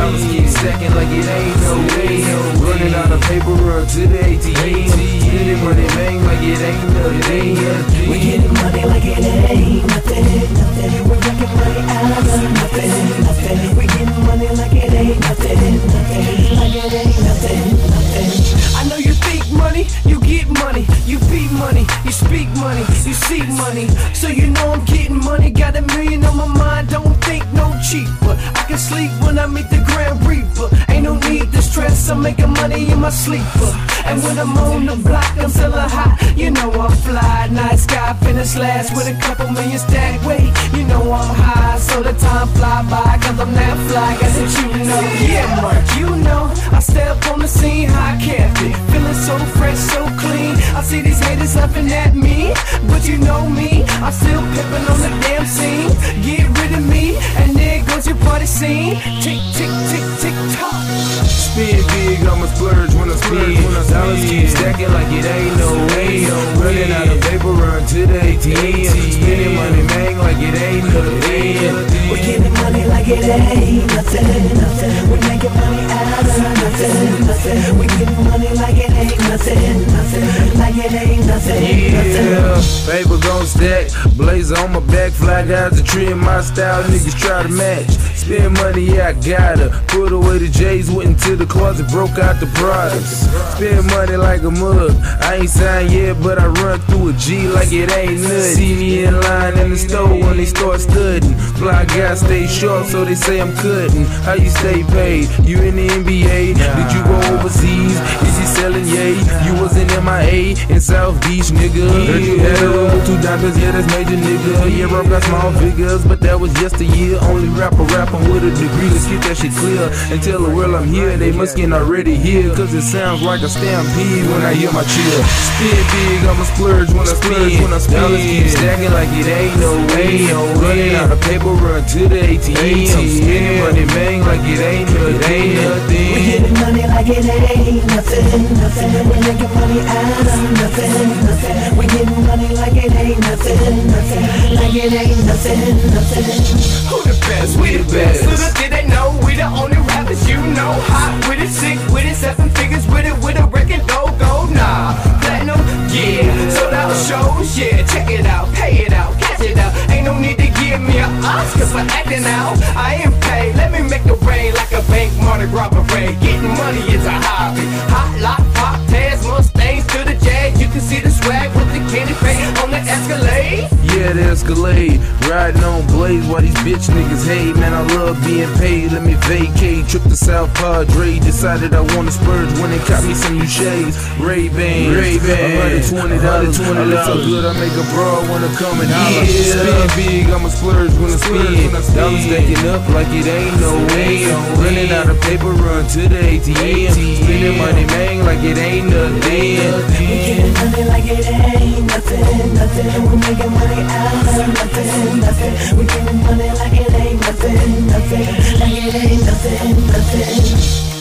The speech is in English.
Dollars keep stacking like it ain't no way. Running out of paper, run to the ATM. Spending money, man, like it ain't nothing. We getting money like it ain't nothing, nothing. We're making money out of nothing, nothing. We getting money like it ain't nothing, nothing. Like it ain't nothing, nothing. I know you think money, you get money, you beat money, you speak money, you seek money. So you know I'm getting money, got a million on my mind, don't think no cheaper. I can sleep when I meet the Grand Reaper. Ain't no need to stress, I'm making money in my sleeper. And when I'm on the block, I'm still hot. You know I'm fly, night sky, finish last with a couple million stack weight. You know I'm high, so the time fly by, cause I'm that fly, guess that you know. Yeah, Mark, you know, step on the scene, high carpet, feeling so fresh, so clean. I see these haters laughing at me, but you know me, I'm still pimping on the damn scene. Get rid of me, and there goes your party scene. Tick, tick, tick, tick, tock. Spin big, I'ma splurge when I spin. Dollars keep stacking like it ain't no way. Running out of paper, run to the ATM. Spending money, man, like it ain't nothing, nothing. Like it ain't nothing. Yeah, paper gon' stack, blazer on my back, fly guys a tree in my style, niggas try to match. Spend money, yeah, I gotta. Put away the J's, went into the closet, broke out the products. Spend money like a mug. I ain't signed yet, but I run through a G like it ain't nothing. See me in line in the store when they start studying. Fly guys stay short, so they say I'm cutting. How you stay paid? You in the NBA? Did you go overseas? Is he selling You was in MIA in South Beach, nigga. Heard you had a room with two diamonds, yeah, that's major, nigga. Yeah, bro, got small figures, but that was yesteryear. Only rapper rapping with a degree. Let's get that shit clear and tell the world I'm here. They must get already here, cause it sounds like a stampede when I hear my chill. Spin big, I'ma splurge when I spin. When I spin. Dollars keep stacking like it ain't no way. Running out of paper, run to the ATM. Spending money, man, like it ain't nothing. We nothing. getting money like it ain't nothing, nothing. Money out of nothing, nothing. We getting money like it ain't nothing, nothing. Like it ain't nothing, nothing. Who the best? We the best. Little did they know we the only rappers you know. Hot with it, sick with it, seven figures with it, with a record go go nah. Platinum, yeah. Sold out shows, yeah. Check it out, pay it out, cash it out. Ain't no need to give me an Oscar for acting out. I am paid. Let me make the rain like a bank Mardi Gras parade. Getting money is a hobby. Hot lot, Escalade. Riding on blades while these bitch niggas hate. Man, I love being paid. Let me vacate. Trip to South Padre. Decided I wanna splurge when they caught me some new shades. Ray Ban. Ray Ban. $120. I look so good, I make a broad wanna come and holler. Yeah. Spin big, I'ma splurge when I spin. Dollars stacking up like it ain't no way. Running out of paper, run to the ATM. Spending money, man, like it ain't nothing. Nothing. We making money out of nothing, nothing. We're getting money like it ain't nothing, nothing. Like it ain't nothing, nothing.